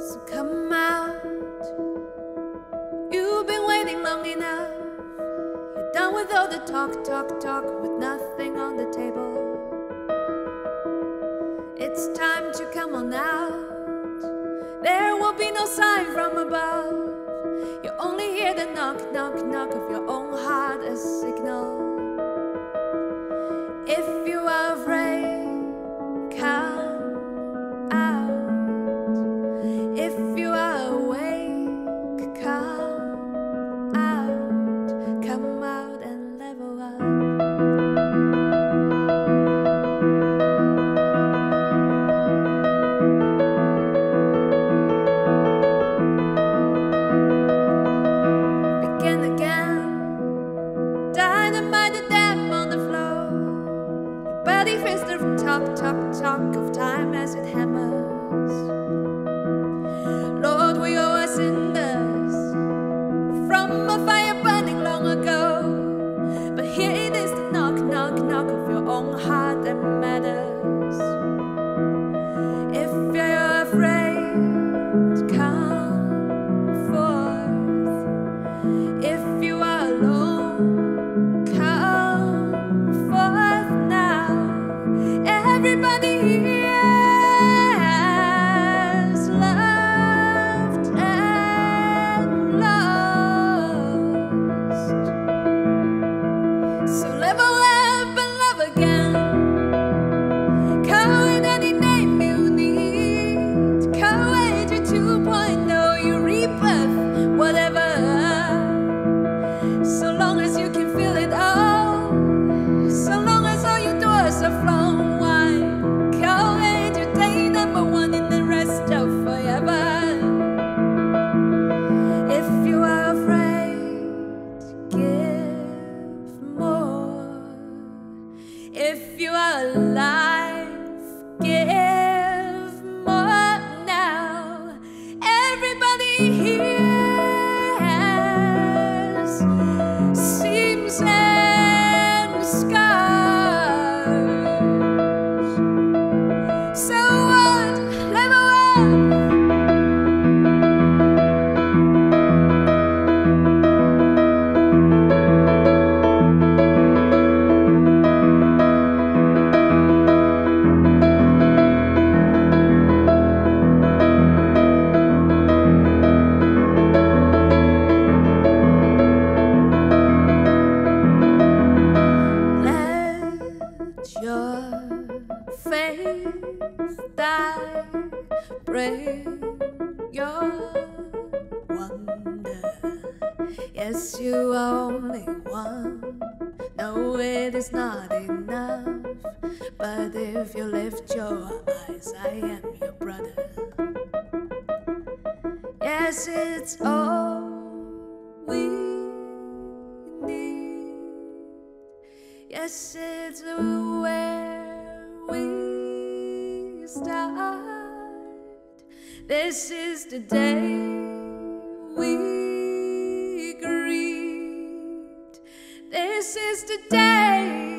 So come out. You've been waiting long enough. You're done with all the talk, talk, talk with nothing on the table. It's time to come on out. There will be no sign from above. You only hear the knock, knock, knock of your own talk of time as it hammers. Faith die. Bring your wonder. Yes, you are only one. No, it is not enough. But if you lift your eyes, I am your brother. Yes, it's all This is the day we greet. This is the day